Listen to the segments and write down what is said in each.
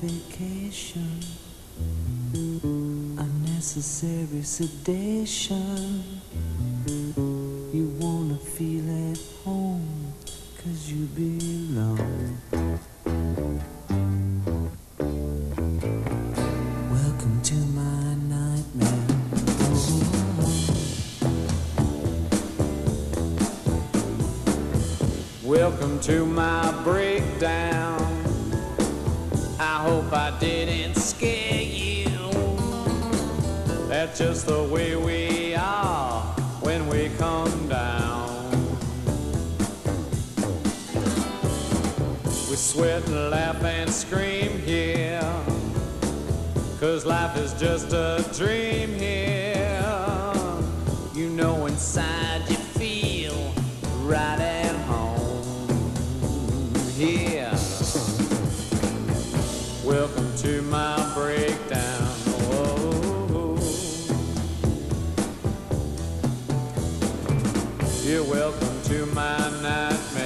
vacation, unnecessary sedation. You wanna feel at home, cause you belong. Welcome to my nightmare. Welcome to my breakdown. Hope I didn't scare you. That's just the way we are when we come down. We sweat and laugh and scream here. Cause life is just a dream here. You know, inside you feel right Welcome to my breakdown. Oh, you're welcome to my nightmare.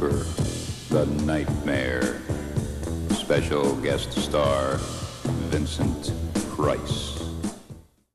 The Nightmare. Special guest star Vincent Price.